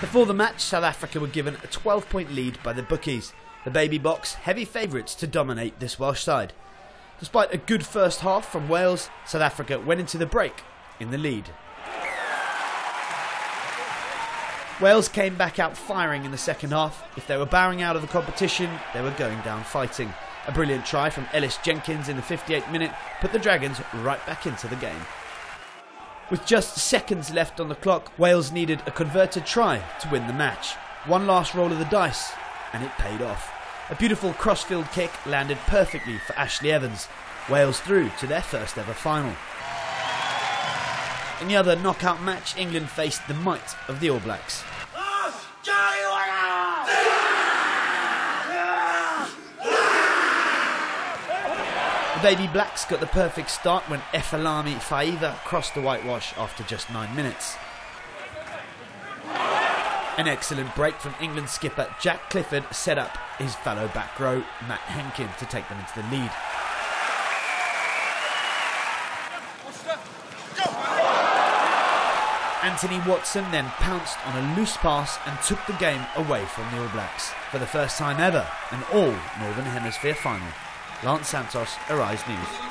Before the match, South Africa were given a 12 point lead by the bookies. The Baby Boks, heavy favourites to dominate this Welsh side. Despite a good first half from Wales, South Africa went into the break in the lead. Wales came back out firing in the second half. If they were bowing out of the competition, they were going down fighting. A brilliant try from Ellis Jenkins in the 58th minute put the Dragons right back into the game. With just seconds left on the clock, Wales needed a converted try to win the match. One last roll of the dice, and it paid off. A beautiful crossfield kick landed perfectly for Ashley Evans. Wales through to their first ever final. In the other knockout match, England faced the might of the All Blacks. Baby Blacks got the perfect start when Efelami Faiva crossed the whitewash after just nine minutes. An excellent break from England skipper Jack Clifford set up his fellow back row Matt Hankin to take them into the lead. Anthony Watson then pounced on a loose pass and took the game away from the All Blacks for the first time ever, an all Northern Hemisphere final. Lance Santos, Arise News.